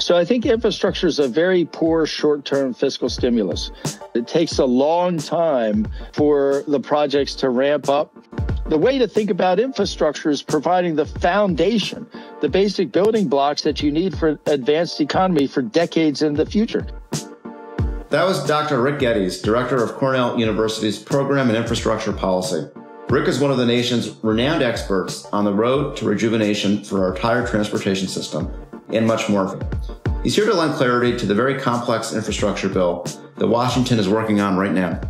So I think infrastructure is a very poor short term fiscal stimulus. It takes a long time for the projects to ramp up. The way to think about infrastructure is providing the foundation, the basic building blocks that you need for advanced economy for decades in the future. That was Dr. Rick Geddes, director of Cornell University's Program and Infrastructure Policy. Rick is one of the nation's renowned experts on the road to rejuvenation for our entire transportation system and much more. He's here to lend clarity to the very complex infrastructure bill that Washington is working on right now.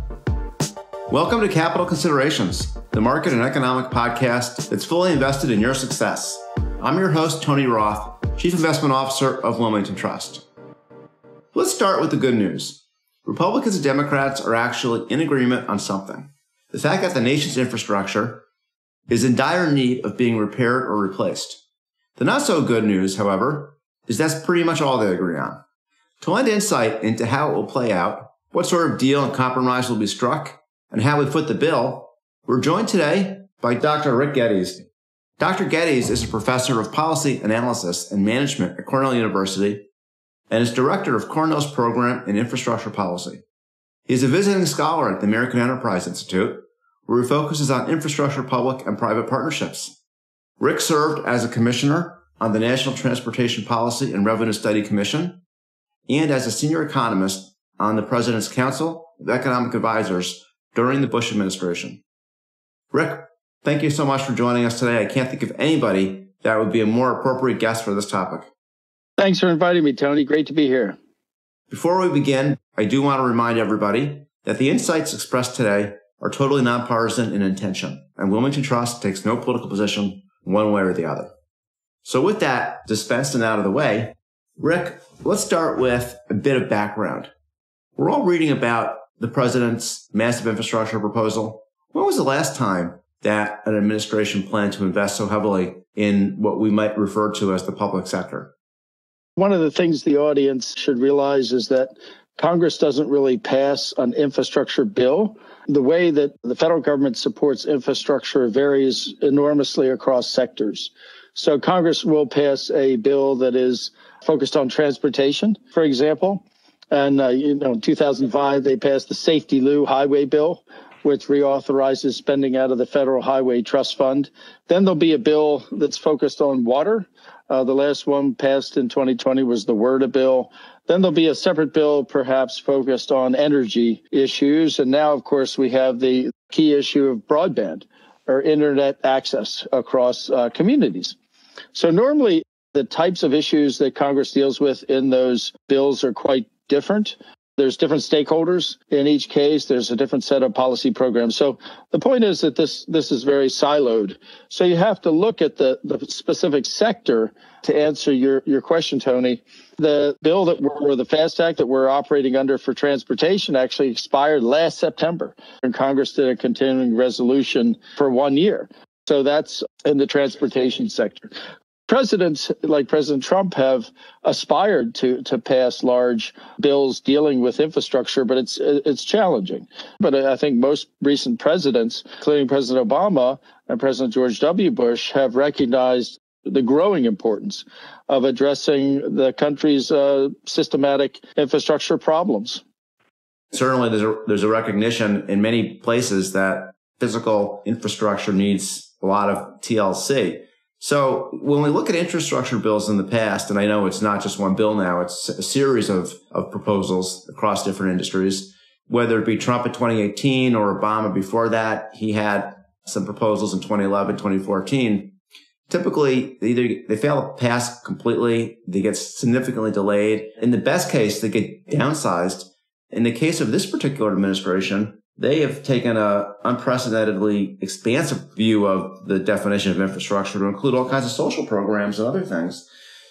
Welcome to Capital Considerations, the market and economic podcast that's fully invested in your success. I'm your host, Tony Roth, Chief Investment Officer of Wilmington Trust. Let's start with the good news. Republicans and Democrats are actually in agreement on something. The fact that the nation's infrastructure is in dire need of being repaired or replaced. The not so good news, however, is that's pretty much all they agree on. To lend insight into how it will play out, what sort of deal and compromise will be struck, and how we foot the bill, we're joined today by Dr. Rick Geddes. Dr. Geddes is a professor of policy analysis and management at Cornell University and is director of Cornell's program in infrastructure policy. He is a visiting scholar at the American Enterprise Institute, where he focuses on infrastructure public and private partnerships. Rick served as a commissioner on the National Transportation Policy and Revenue Study Commission and as a senior economist on the President's Council of Economic Advisors during the Bush administration. Rick, thank you so much for joining us today. I can't think of anybody that would be a more appropriate guest for this topic. Thanks for inviting me, Tony. Great to be here. Before we begin, I do want to remind everybody that the insights expressed today are totally nonpartisan in intention, and Wilmington Trust takes no political position one way or the other. So with that dispensed and out of the way, Rick, let's start with a bit of background. We're all reading about the president's massive infrastructure proposal. When was the last time that an administration planned to invest so heavily in what we might refer to as the public sector? One of the things the audience should realize is that Congress doesn't really pass an infrastructure bill. The way that the federal government supports infrastructure varies enormously across sectors. So Congress will pass a bill that is focused on transportation, for example. And, uh, you know, in 2005, they passed the SAFETEA-LU Highway Bill, which reauthorizes spending out of the Federal Highway Trust Fund. Then there'll be a bill that's focused on water. Uh, the last one passed in 2020 was the WRDA bill. Then there'll be a separate bill, perhaps focused on energy issues. And now, of course, we have the key issue of broadband or internet access across uh, communities. So normally the types of issues that Congress deals with in those bills are quite different. There's different stakeholders in each case. There's a different set of policy programs. So the point is that this this is very siloed. So you have to look at the, the specific sector to answer your, your question, Tony. The bill that we're, the FAST Act that we're operating under for transportation actually expired last September. And Congress did a continuing resolution for one year. So that's in the transportation sector presidents like President Trump have aspired to to pass large bills dealing with infrastructure, but it's it's challenging. But I think most recent presidents, including President Obama and President George W. Bush, have recognized the growing importance of addressing the country's uh, systematic infrastructure problems. Certainly, there's a, there's a recognition in many places that physical infrastructure needs a lot of TLC. So when we look at infrastructure bills in the past, and I know it's not just one bill now, it's a series of, of proposals across different industries, whether it be Trump in 2018 or Obama before that, he had some proposals in 2011, 2014. Typically, either they fail to pass completely, they get significantly delayed. In the best case, they get downsized. In the case of this particular administration, they have taken a unprecedentedly expansive view of the definition of infrastructure to include all kinds of social programs and other things.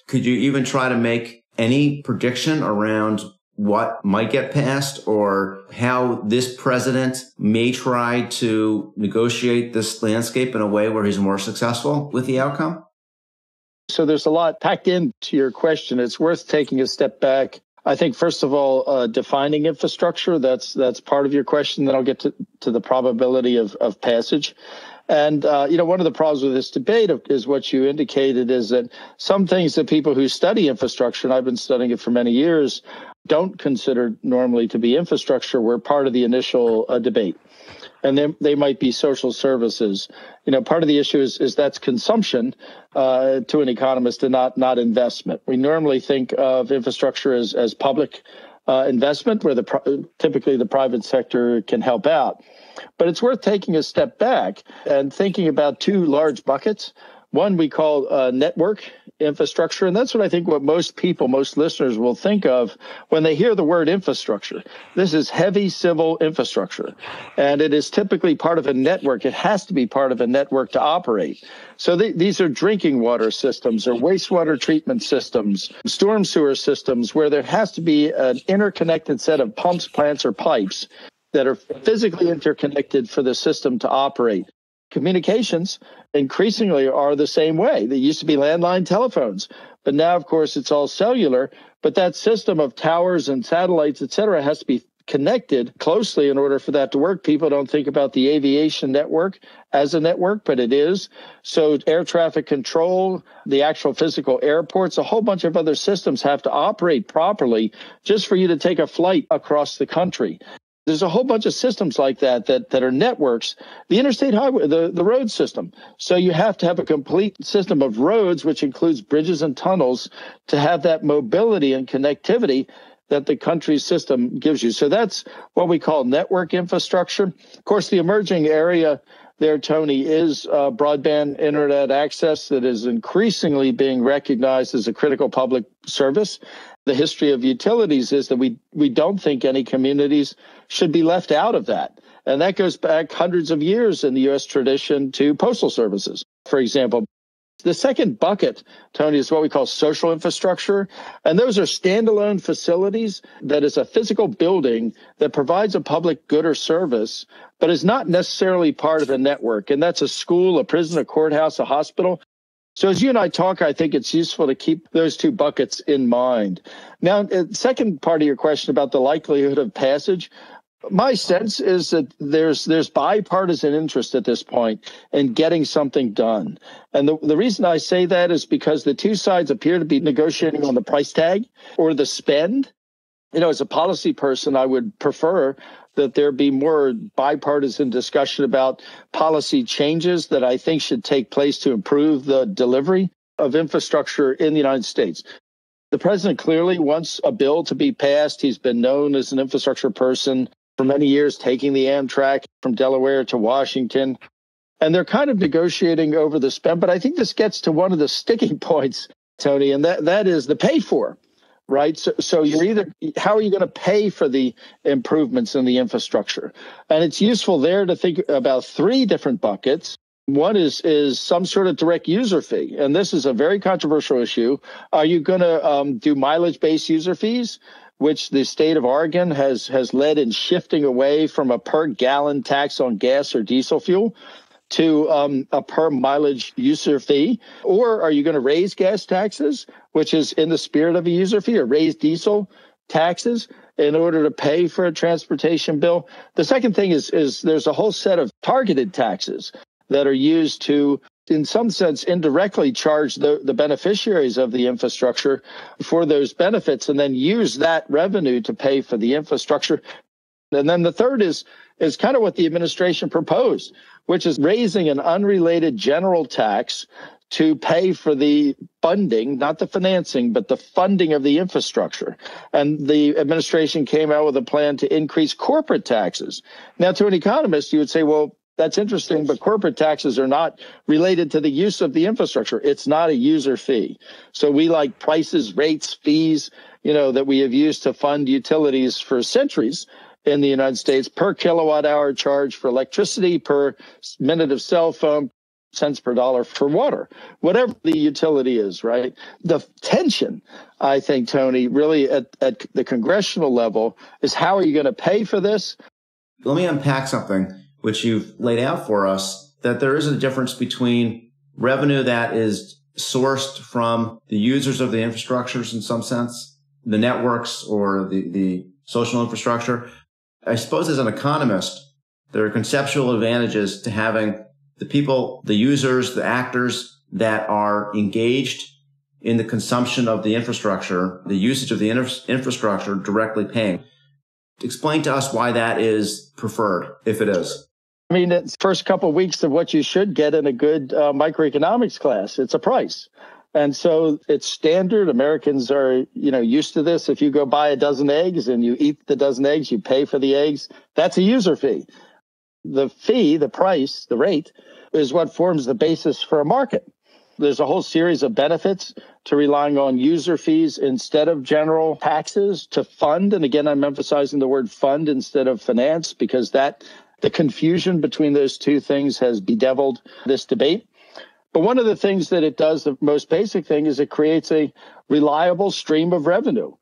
Could you even try to make any prediction around what might get passed or how this president may try to negotiate this landscape in a way where he's more successful with the outcome? So there's a lot packed into your question. It's worth taking a step back I think first of all, uh, defining infrastructure. That's that's part of your question. Then I'll get to, to the probability of, of passage. And, uh, you know, one of the problems with this debate is what you indicated is that some things that people who study infrastructure, and I've been studying it for many years, don't consider normally to be infrastructure were part of the initial uh, debate and they, they might be social services. You know, part of the issue is, is that's consumption uh, to an economist and not not investment. We normally think of infrastructure as as public uh, investment, where the typically the private sector can help out. But it's worth taking a step back and thinking about two large buckets. One we call uh, network infrastructure. And that's what I think what most people, most listeners will think of when they hear the word infrastructure. This is heavy civil infrastructure. And it is typically part of a network. It has to be part of a network to operate. So th- these are drinking water systems or wastewater treatment systems, storm sewer systems where there has to be an interconnected set of pumps, plants, or pipes that are physically interconnected for the system to operate communications increasingly are the same way. They used to be landline telephones, but now, of course, it's all cellular. But that system of towers and satellites, et cetera, has to be connected closely in order for that to work. People don't think about the aviation network as a network, but it is. So air traffic control, the actual physical airports, a whole bunch of other systems have to operate properly just for you to take a flight across the country. There's a whole bunch of systems like that that, that are networks. The interstate highway, the, the road system. So you have to have a complete system of roads, which includes bridges and tunnels, to have that mobility and connectivity that the country's system gives you. So that's what we call network infrastructure. Of course, the emerging area there, Tony, is uh, broadband internet access that is increasingly being recognized as a critical public service the history of utilities is that we, we don't think any communities should be left out of that. And that goes back hundreds of years in the U.S. tradition to postal services, for example. The second bucket, Tony, is what we call social infrastructure. And those are standalone facilities that is a physical building that provides a public good or service, but is not necessarily part of a network. And that's a school, a prison, a courthouse, a hospital. So as you and I talk, I think it's useful to keep those two buckets in mind. Now, uh, second part of your question about the likelihood of passage, my sense is that there's there's bipartisan interest at this point in getting something done. And the, the reason I say that is because the two sides appear to be negotiating on the price tag or the spend. You know, as a policy person, I would prefer that there be more bipartisan discussion about policy changes that I think should take place to improve the delivery of infrastructure in the United States. The president clearly wants a bill to be passed. He's been known as an infrastructure person for many years, taking the Amtrak from Delaware to Washington. And they're kind of negotiating over the spend. But I think this gets to one of the sticking points, Tony, and that, that is the pay for right? So, so you're either how are you going to pay for the improvements in the infrastructure? And it's useful there to think about three different buckets. One is is some sort of direct user fee, and this is a very controversial issue. Are you going to um, do mileage based user fees? Which the state of Oregon has has led in shifting away from a per gallon tax on gas or diesel fuel to um, a per mileage user fee? Or are you going to raise gas taxes, which is in the spirit of a user fee, or raise diesel taxes in order to pay for a transportation bill? The second thing is, is there's a whole set of targeted taxes that are used to in some sense indirectly charge the, the beneficiaries of the infrastructure for those benefits and then use that revenue to pay for the infrastructure and then the third is is kind of what the administration proposed, which is raising an unrelated general tax to pay for the funding, not the financing, but the funding of the infrastructure. And the administration came out with a plan to increase corporate taxes. Now, to an economist, you would say, well, that's interesting, but corporate taxes are not related to the use of the infrastructure. It's not a user fee. So we like prices, rates, fees, you know, that we have used to fund utilities for centuries in the United States per kilowatt hour charge for electricity, per minute of cell phone, cents per dollar for water, whatever the utility is, right? The tension, I think, Tony, really at, at the congressional level is how are you going to pay for this? Let me unpack something which you've laid out for us that there is a difference between revenue that is sourced from the users of the infrastructures in some sense, the networks or the, the social infrastructure I suppose as an economist, there are conceptual advantages to having the people, the users, the actors that are engaged in the consumption of the infrastructure, the usage of the infrastructure directly paying. Explain to us why that is preferred, if it is. I mean, it's first couple of weeks of what you should get in a good uh, microeconomics class. It's a price. And so it's standard. Americans are, you know, used to this. If you go buy a dozen eggs and you eat the dozen eggs, you pay for the eggs. That's a user fee. The fee, the price, the rate is what forms the basis for a market. There's a whole series of benefits to relying on user fees instead of general taxes to fund. And again, I'm emphasizing the word fund instead of finance because that the confusion between those two things has bedeviled this debate. But one of the things that it does, the most basic thing, is it creates a reliable stream of revenue.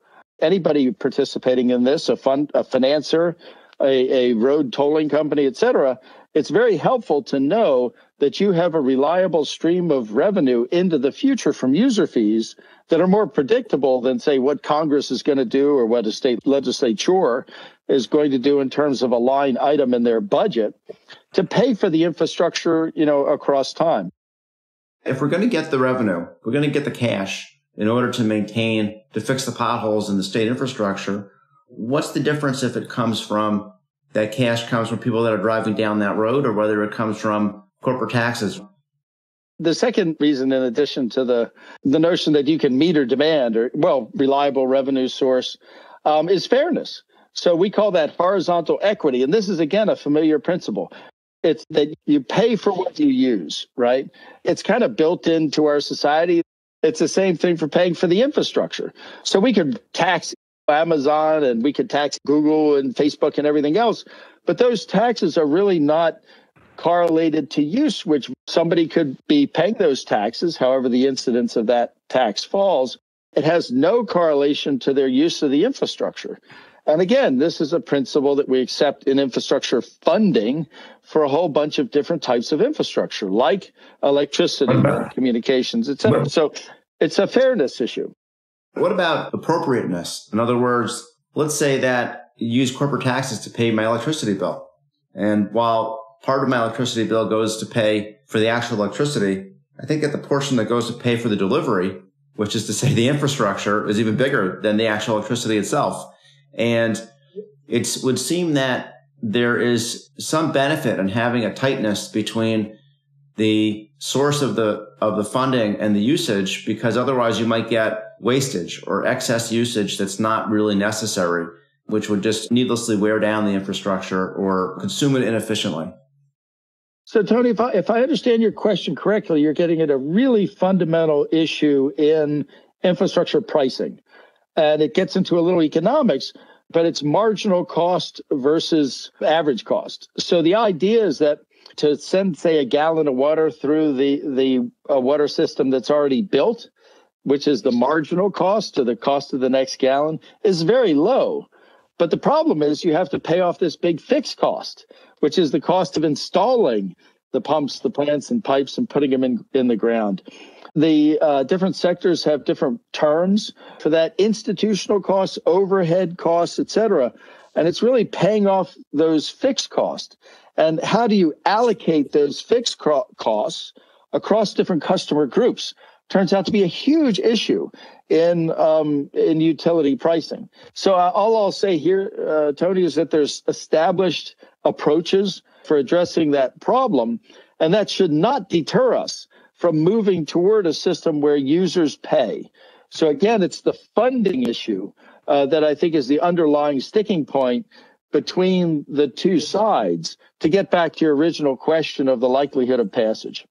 Anybody participating in this, a fund, a financer, a, a road tolling company, et cetera, it's very helpful to know that you have a reliable stream of revenue into the future from user fees that are more predictable than say what Congress is going to do or what a state legislature is going to do in terms of a line item in their budget to pay for the infrastructure, you know, across time. If we're going to get the revenue, we're going to get the cash in order to maintain, to fix the potholes in the state infrastructure. What's the difference if it comes from that cash comes from people that are driving down that road or whether it comes from corporate taxes. The second reason, in addition to the, the notion that you can meter demand or, well, reliable revenue source, um, is fairness. So we call that horizontal equity. And this is, again, a familiar principle. It's that you pay for what you use, right? It's kind of built into our society. It's the same thing for paying for the infrastructure. So we could tax Amazon and we could tax Google and Facebook and everything else. But those taxes are really not correlated to use, which somebody could be paying those taxes, however the incidence of that tax falls. It has no correlation to their use of the infrastructure. And again, this is a principle that we accept in infrastructure funding for a whole bunch of different types of infrastructure, like electricity, communications, et cetera. So it's a fairness issue. What about appropriateness? In other words, let's say that you use corporate taxes to pay my electricity bill. And while part of my electricity bill goes to pay for the actual electricity, I think that the portion that goes to pay for the delivery, which is to say the infrastructure is even bigger than the actual electricity itself. And it would seem that there is some benefit in having a tightness between the source of the of the funding and the usage because otherwise you might get wastage or excess usage that's not really necessary, which would just needlessly wear down the infrastructure or consume it inefficiently. So, Tony, if I, if I understand your question correctly, you're getting at a really fundamental issue in infrastructure pricing. And it gets into a little economics, but it's marginal cost versus average cost. So the idea is that to send, say, a gallon of water through the, the uh, water system that's already built, which is the marginal cost to the cost of the next gallon, is very low. But the problem is you have to pay off this big fixed cost, which is the cost of installing the pumps, the plants, and pipes and putting them in, in the ground. The uh, different sectors have different terms for that institutional costs, overhead costs, et cetera. And it's really paying off those fixed costs. And how do you allocate those fixed costs across different customer groups? turns out to be a huge issue in um, in utility pricing. So uh, all I'll say here, uh, Tony, is that there's established approaches for addressing that problem, and that should not deter us from moving toward a system where users pay. So again, it's the funding issue uh, that I think is the underlying sticking point between the two sides to get back to your original question of the likelihood of passage.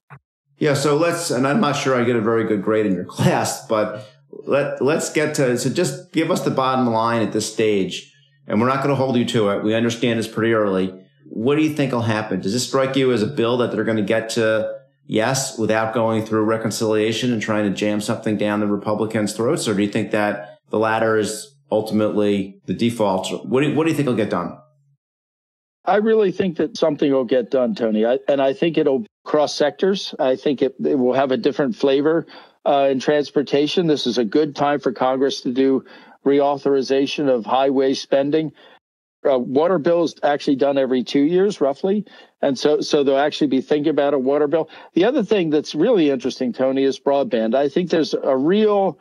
Yeah. So let's, and I'm not sure I get a very good grade in your class, but let, let's get to, so just give us the bottom line at this stage. And we're not going to hold you to it. We understand it's pretty early. What do you think will happen? Does this strike you as a bill that they're going to get to yes without going through reconciliation and trying to jam something down the Republicans' throats? Or do you think that the latter is ultimately the default? What do you, what do you think will get done? I really think that something will get done, Tony. I, and I think it'll cross sectors. I think it, it will have a different flavor uh, in transportation. This is a good time for Congress to do reauthorization of highway spending. uh, water bill is actually done every two years, roughly, and so so they'll actually be thinking about a water bill. The other thing that's really interesting, Tony, is broadband. I think there's a real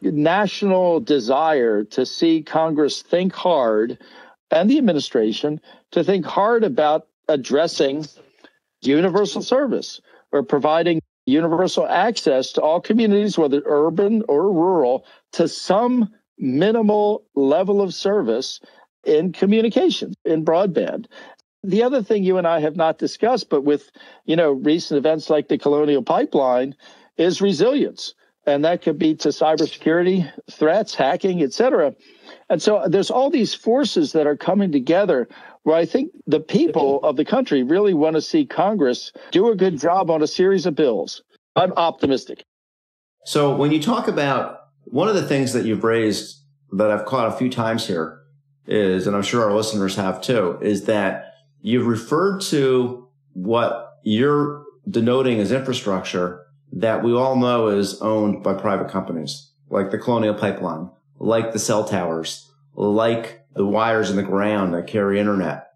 national desire to see Congress think hard and the administration to think hard about addressing universal service or providing universal access to all communities, whether urban or rural, to some minimal level of service in communications, in broadband. The other thing you and I have not discussed, but with you know recent events like the Colonial Pipeline, is resilience, and that could be to cybersecurity threats, hacking, et cetera. And so there's all these forces that are coming together where I think the people of the country really want to see Congress do a good job on a series of bills. I'm optimistic. So when you talk about one of the things that you've raised that I've caught a few times here is, and I'm sure our listeners have too, is that you've referred to what you're denoting as infrastructure that we all know is owned by private companies, like the Colonial Pipeline, like the cell towers, like the wires in the ground that carry internet.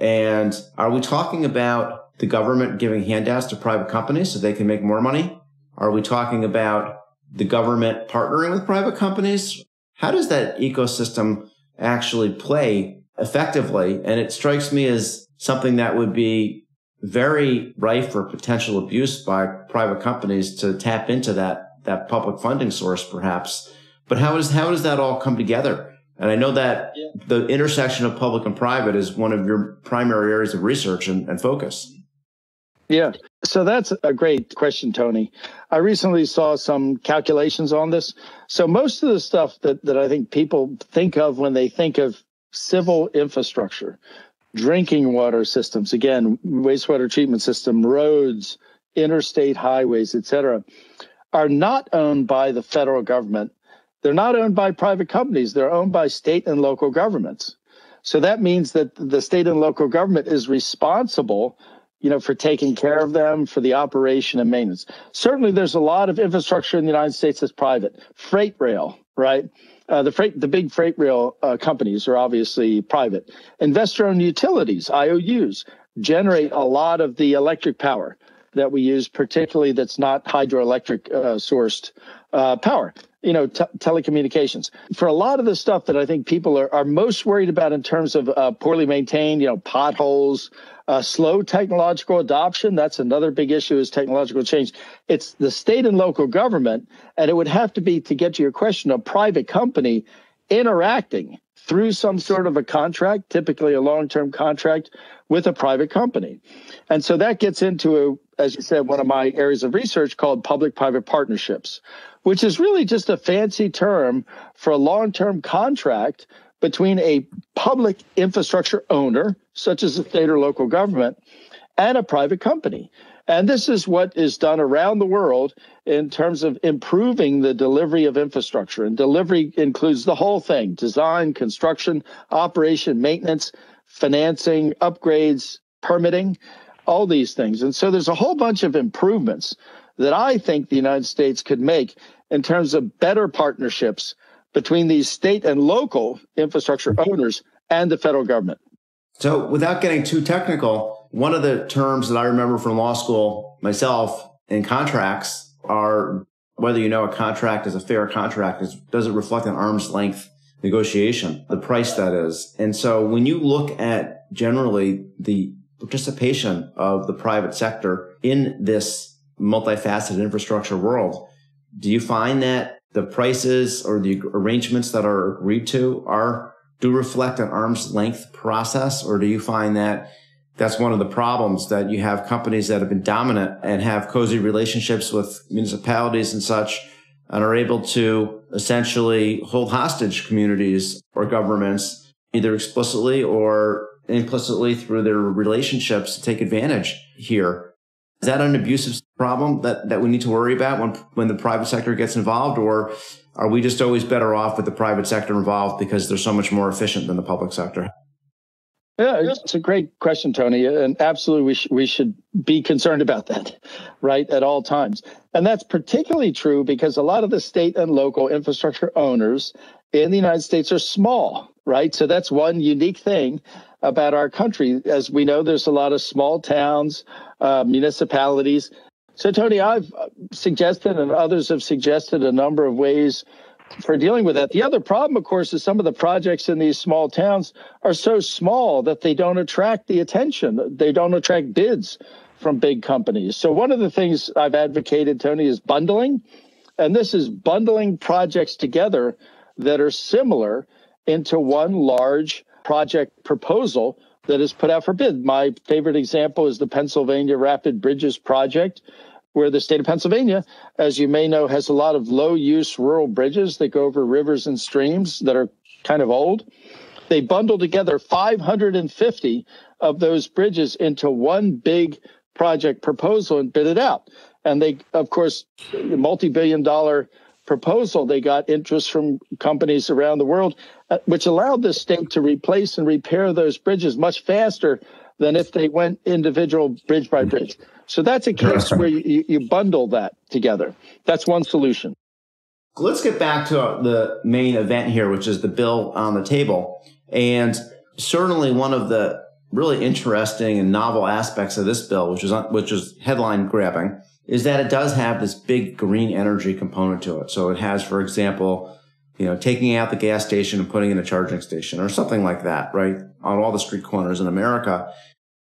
And are we talking about the government giving handouts to private companies so they can make more money? Are we talking about the government partnering with private companies? How does that ecosystem actually play effectively? And it strikes me as something that would be very rife for potential abuse by private companies to tap into that, that public funding source, perhaps. But how does, how does that all come together? And I know that yeah. the intersection of public and private is one of your primary areas of research and, and focus. Yeah. So that's a great question, Tony. I recently saw some calculations on this. So most of the stuff that, that I think people think of when they think of civil infrastructure, drinking water systems, again, wastewater treatment system, roads, interstate highways, et cetera, are not owned by the federal government they're not owned by private companies. They're owned by state and local governments. So that means that the state and local government is responsible, you know, for taking care of them, for the operation and maintenance. Certainly, there's a lot of infrastructure in the United States that's private. Freight rail, right? Uh, the freight, the big freight rail uh, companies are obviously private. Investor-owned utilities, IOUs, generate a lot of the electric power that we use, particularly that's not hydroelectric uh, sourced uh, power you know, t- telecommunications. For a lot of the stuff that I think people are, are most worried about in terms of uh, poorly maintained, you know, potholes, uh, slow technological adoption. That's another big issue is technological change. It's the state and local government, and it would have to be to get to your question, a private company interacting through some sort of a contract, typically a long-term contract with a private company. And so that gets into, a, as you said, one of my areas of research called public-private partnerships, which is really just a fancy term for a long term contract between a public infrastructure owner, such as a state or local government, and a private company. And this is what is done around the world in terms of improving the delivery of infrastructure. And delivery includes the whole thing design, construction, operation, maintenance, financing, upgrades, permitting, all these things. And so there's a whole bunch of improvements that I think the United States could make in terms of better partnerships between these state and local infrastructure owners and the federal government. So, without getting too technical, one of the terms that I remember from law school myself in contracts are whether you know a contract is a fair contract is does it reflect an arm's length negotiation, the price that is. And so when you look at generally the participation of the private sector in this multifaceted infrastructure world, do you find that the prices or the arrangements that are agreed to are do reflect an arm's length process, or do you find that that's one of the problems that you have companies that have been dominant and have cozy relationships with municipalities and such and are able to essentially hold hostage communities or governments either explicitly or implicitly through their relationships to take advantage here. Is that an abusive problem that, that we need to worry about when, when the private sector gets involved? Or are we just always better off with the private sector involved because they're so much more efficient than the public sector? Yeah, it's a great question, Tony, and absolutely we, sh- we should be concerned about that, right, at all times. And that's particularly true because a lot of the state and local infrastructure owners in the United States are small, right? So that's one unique thing about our country. As we know, there's a lot of small towns, uh, municipalities. So, Tony, I've suggested and others have suggested a number of ways for dealing with that. The other problem, of course, is some of the projects in these small towns are so small that they don't attract the attention. They don't attract bids from big companies. So one of the things I've advocated, Tony, is bundling. And this is bundling projects together that are similar into one large project proposal that is put out for bid. My favorite example is the Pennsylvania Rapid Bridges Project, where the state of Pennsylvania, as you may know, has a lot of low use rural bridges that go over rivers and streams that are kind of old. They bundled together 550 of those bridges into one big project proposal and bid it out. And they, of course, multi billion dollar proposal, they got interest from companies around the world, uh, which allowed the state to replace and repair those bridges much faster than if they went individual bridge by bridge. So that's a case where you, you bundle that together. That's one solution. Let's get back to the main event here, which is the bill on the table. And certainly one of the really interesting and novel aspects of this bill, which is, which is headline grabbing, is that it does have this big green energy component to it. So it has, for example, you know, taking out the gas station and putting in a charging station or something like that, right? On all the street corners in America.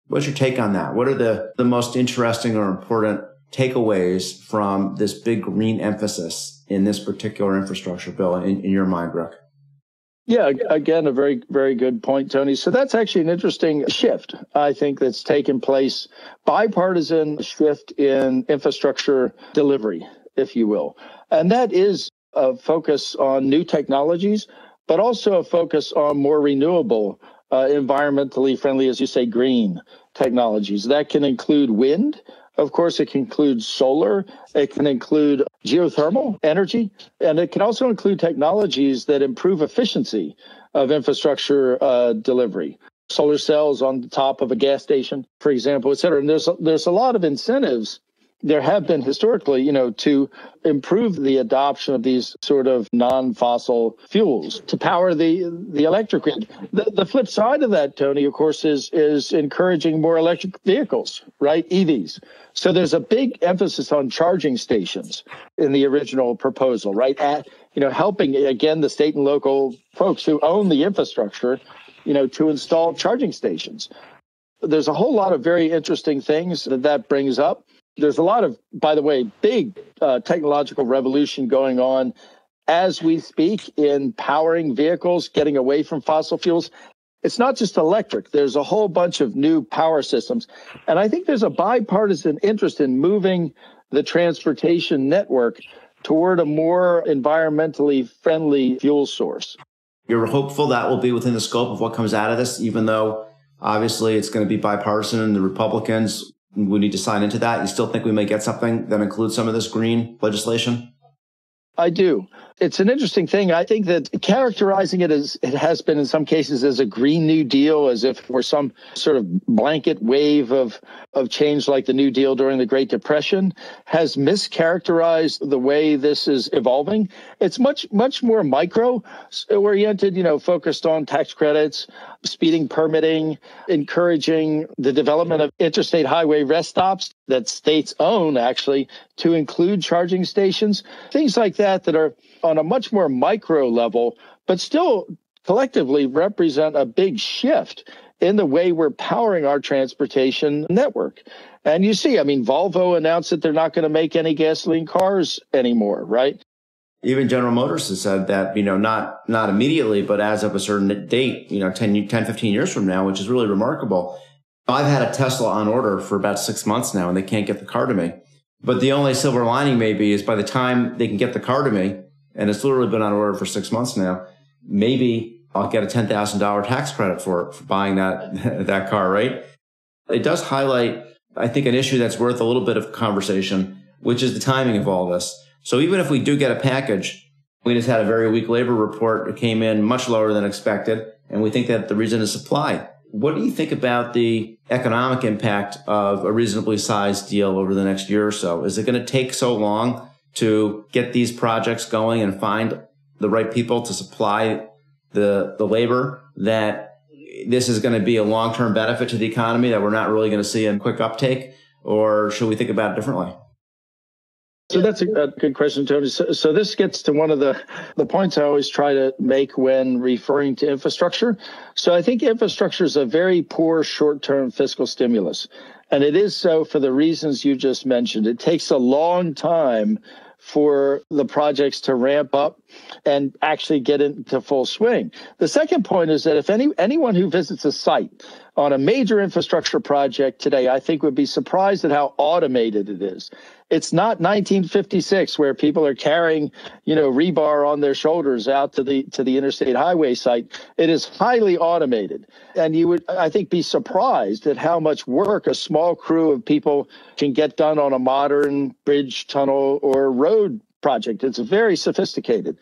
What's your take on that? What are the, the most interesting or important takeaways from this big green emphasis in this particular infrastructure bill in, in your mind, Rick? Yeah, again, a very, very good point, Tony. So that's actually an interesting shift, I think, that's taken place, bipartisan shift in infrastructure delivery, if you will. And that is a focus on new technologies, but also a focus on more renewable, uh, environmentally friendly, as you say, green technologies. That can include wind. Of course, it can include solar. It can include geothermal energy. And it can also include technologies that improve efficiency of infrastructure uh, delivery. Solar cells on the top of a gas station, for example, et cetera. And there's, there's a lot of incentives there have been historically, you know, to improve the adoption of these sort of non-fossil fuels to power the the electric grid. The, the flip side of that, Tony, of course, is is encouraging more electric vehicles, right? EVs. So there's a big emphasis on charging stations in the original proposal, right? At you know, helping again the state and local folks who own the infrastructure, you know, to install charging stations. There's a whole lot of very interesting things that that brings up there's a lot of, by the way, big uh, technological revolution going on as we speak in powering vehicles, getting away from fossil fuels. It's not just electric. There's a whole bunch of new power systems. And I think there's a bipartisan interest in moving the transportation network toward a more environmentally friendly fuel source. You're hopeful that will be within the scope of what comes out of this, even though obviously it's going to be bipartisan and the Republicans we need to sign into that. You still think we may get something that includes some of this green legislation? I do. It's an interesting thing. I think that characterizing it as it has been in some cases as a Green New Deal, as if we're some sort of blanket wave of, of change like the New Deal during the Great Depression, has mischaracterized the way this is evolving. It's much, much more micro oriented, you know, focused on tax credits, speeding permitting, encouraging the development of interstate highway rest stops that states own actually to include charging stations, things like that that are on a much more micro level, but still collectively represent a big shift in the way we're powering our transportation network. And you see, I mean, Volvo announced that they're not going to make any gasoline cars anymore, right? Even General Motors has said that, you know, not, not immediately, but as of a certain date, you know, 10, 10, 15 years from now, which is really remarkable. I've had a Tesla on order for about six months now and they can't get the car to me. But the only silver lining maybe is by the time they can get the car to me, and it's literally been on order for six months now, maybe I'll get a $10,000 tax credit for, for buying that, that car, right? It does highlight, I think, an issue that's worth a little bit of conversation, which is the timing of all this. So even if we do get a package, we just had a very weak labor report. It came in much lower than expected. And we think that the reason is supply What do you think about the economic impact of a reasonably sized deal over the next year or so? Is it going to take so long to get these projects going and find the right people to supply the, the labor that this is going to be a long-term benefit to the economy that we're not really going to see a quick uptake? Or should we think about it differently? So that's a, good question, Tony. So, so, this gets to one of the, the points I always try to make when referring to infrastructure. So I think infrastructure is a very poor short-term fiscal stimulus. And it is so for the reasons you just mentioned. It takes a long time for the projects to ramp up and actually get into full swing. The second point is that if any anyone who visits a site on a major infrastructure project today, I think would be surprised at how automated it is. It's not 1956 where people are carrying, you know, rebar on their shoulders out to the to the interstate highway site. It is highly automated. And you would I think be surprised at how much work a small crew of people can get done on a modern bridge, tunnel or road project. It's very sophisticated.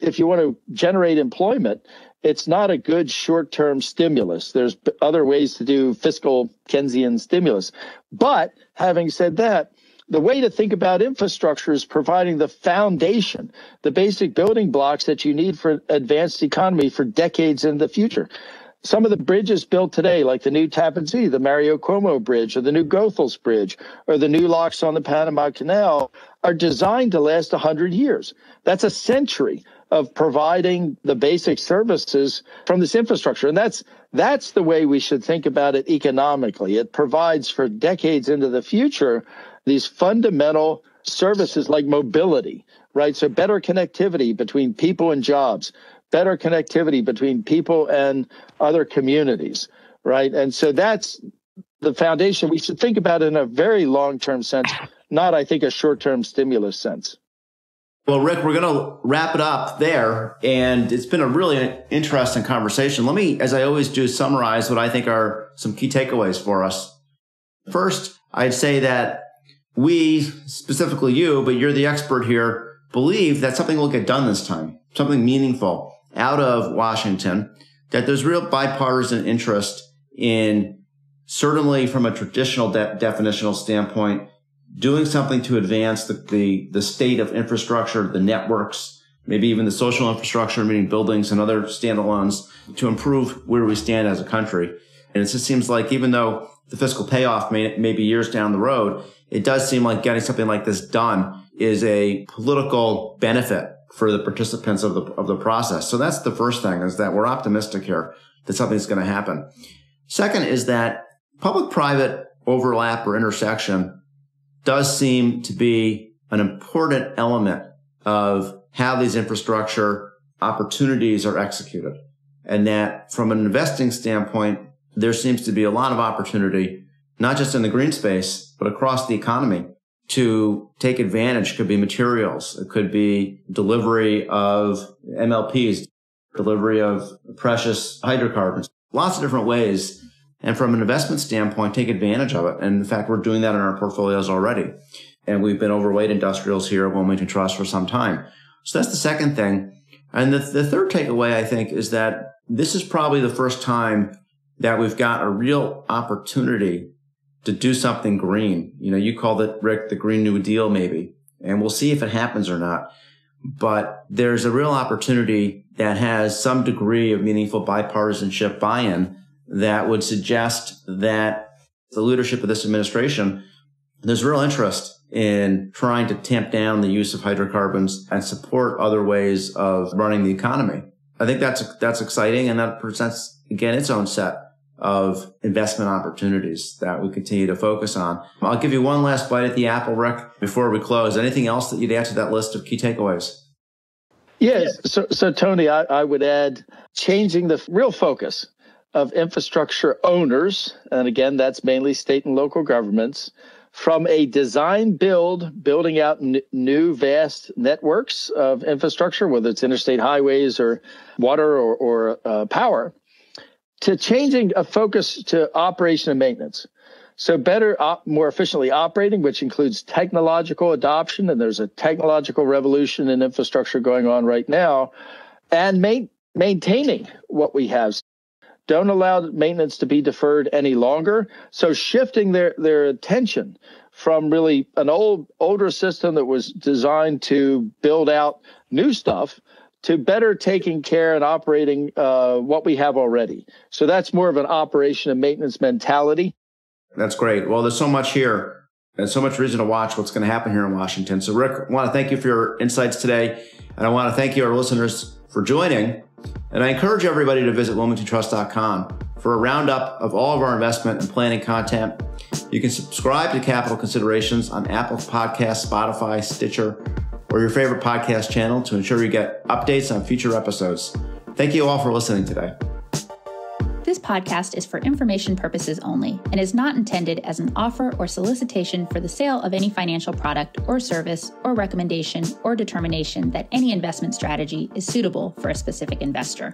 If you want to generate employment, it's not a good short-term stimulus. There's other ways to do fiscal Keynesian stimulus. But having said that, the way to think about infrastructure is providing the foundation, the basic building blocks that you need for advanced economy for decades in the future. Some of the bridges built today, like the new Tappan Zee, the Mario Cuomo Bridge, or the new Goethals Bridge, or the new locks on the Panama Canal, are designed to last 100 years. That's a century of providing the basic services from this infrastructure. And that's that's the way we should think about it economically. It provides for decades into the future these fundamental services like mobility, right? So better connectivity between people and jobs, better connectivity between people and other communities, right? And so that's the foundation. We should think about in a very long term sense, not, I think, a short term stimulus sense. Well, Rick, we're going to wrap it up there. And it's been a really interesting conversation. Let me, as I always do, summarize what I think are some key takeaways for us. First, I'd say that we, specifically you, but you're the expert here, believe that something will get done this time, something meaningful out of Washington, that there's real bipartisan interest in certainly from a traditional de- definitional standpoint, doing something to advance the, the, the state of infrastructure, the networks, maybe even the social infrastructure, meaning buildings and other standalones to improve where we stand as a country. And it just seems like even though the fiscal payoff may, may be years down the road, it does seem like getting something like this done is a political benefit for the participants of the, of the process. So that's the first thing is that we're optimistic here that something's going to happen. Second is that public private overlap or intersection does seem to be an important element of how these infrastructure opportunities are executed. And that from an investing standpoint, there seems to be a lot of opportunity, not just in the green space, but across the economy to take advantage. It could be materials. It could be delivery of MLPs, delivery of precious hydrocarbons, lots of different ways. And from an investment standpoint, take advantage of it. And in fact, we're doing that in our portfolios already. And we've been overweight industrials here at Wilmington Trust for some time. So that's the second thing. And the, the third takeaway, I think, is that this is probably the first time that we've got a real opportunity to do something green. You know, you called it, Rick, the Green New Deal, maybe, and we'll see if it happens or not. But there's a real opportunity that has some degree of meaningful bipartisanship buy-in that would suggest that the leadership of this administration, there's real interest in trying to tamp down the use of hydrocarbons and support other ways of running the economy. I think that's, that's exciting and that presents again its own set of investment opportunities that we continue to focus on. I'll give you one last bite at the apple, Rick, before we close. Anything else that you'd add to that list of key takeaways? Yes. So, so Tony, I, I would add changing the real focus of infrastructure owners, and again, that's mainly state and local governments, from a design build, building out n- new vast networks of infrastructure, whether it's interstate highways or water or, or uh, power, to changing a focus to operation and maintenance. So better, op, more efficiently operating, which includes technological adoption, and there's a technological revolution in infrastructure going on right now, and maintaining what we have. Don't allow maintenance to be deferred any longer. So shifting their, their attention from really an old older system that was designed to build out new stuff to better taking care and operating uh, what we have already. So that's more of an operation and maintenance mentality. That's great. Well, there's so much here and so much reason to watch what's going to happen here in Washington. So, Rick, I want to thank you for your insights today. And I want to thank you, our listeners, for joining. And I encourage everybody to visit WilmingtonTrust.com for a roundup of all of our investment and planning content. You can subscribe to Capital Considerations on Apple Podcasts, Spotify, Stitcher, or your favorite podcast channel to ensure you get updates on future episodes. Thank you all for listening today. This podcast is for information purposes only and is not intended as an offer or solicitation for the sale of any financial product or service or recommendation or determination that any investment strategy is suitable for a specific investor.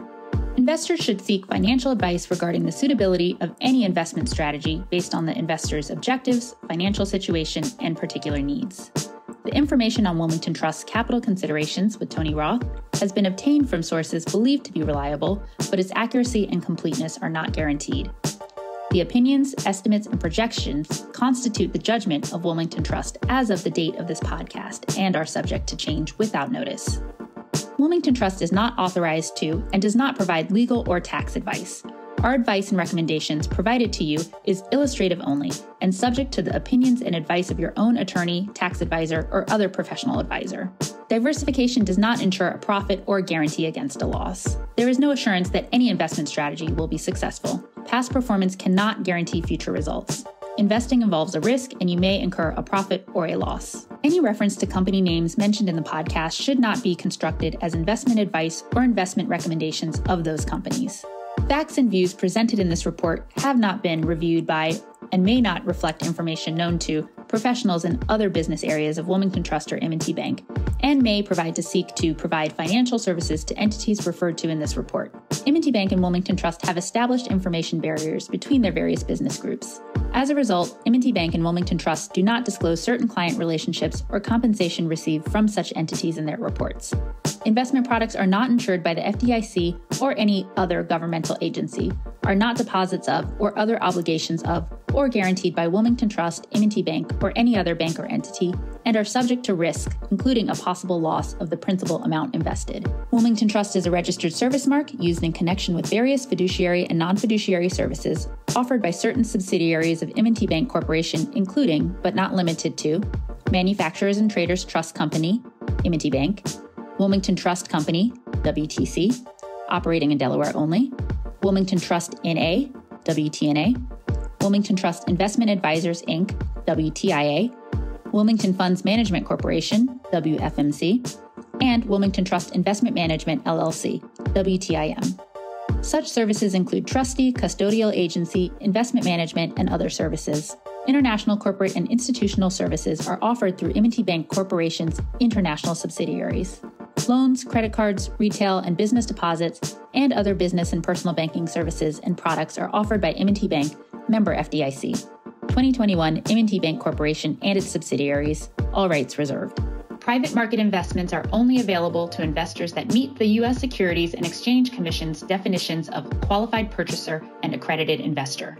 Investors should seek financial advice regarding the suitability of any investment strategy based on the investor's objectives, financial situation, and particular needs. The information on Wilmington Trust's capital considerations with Tony Roth has been obtained from sources believed to be reliable, but its accuracy and completeness are not guaranteed. The opinions, estimates, and projections constitute the judgment of Wilmington Trust as of the date of this podcast and are subject to change without notice. Wilmington Trust is not authorized to and does not provide legal or tax advice. Our advice and recommendations provided to you is illustrative only and subject to the opinions and advice of your own attorney, tax advisor, or other professional advisor. Diversification does not ensure a profit or guarantee against a loss. There is no assurance that any investment strategy will be successful. Past performance cannot guarantee future results. Investing involves a risk, and you may incur a profit or a loss. Any reference to company names mentioned in the podcast should not be constructed as investment advice or investment recommendations of those companies. Facts and views presented in this report have not been reviewed by and may not reflect information known to professionals in other business areas of Wilmington Trust or M&T Bank, and may provide to seek to provide financial services to entities referred to in this report. M&T Bank and Wilmington Trust have established information barriers between their various business groups. As a result, M&T Bank and Wilmington Trust do not disclose certain client relationships or compensation received from such entities in their reports. Investment products are not insured by the FDIC or any other governmental agency, are not deposits of or other obligations of or guaranteed by Wilmington Trust, M&T Bank, or any other bank or entity, and are subject to risk, including a possible loss of the principal amount invested. Wilmington Trust is a registered service mark used in connection with various fiduciary and non-fiduciary services offered by certain subsidiaries of M&T Bank Corporation, including, but not limited to, Manufacturers and Traders Trust Company, M&T Bank, Wilmington Trust Company, WTC, operating in Delaware only, Wilmington Trust NA, WTNA, Wilmington Trust Investment Advisors Inc., WTIA, Wilmington Funds Management Corporation, WFMC, and Wilmington Trust Investment Management LLC, WTIM. Such services include trustee, custodial agency, investment management, and other services. International corporate and institutional services are offered through M&T Bank Corporation's international subsidiaries. Loans, credit cards, retail and business deposits, and other business and personal banking services and products are offered by M&T Bank, member FDIC. 2021 M&T Bank Corporation and its subsidiaries, all rights reserved. Private market investments are only available to investors that meet the U.S. Securities and Exchange Commission's definitions of qualified purchaser and accredited investor.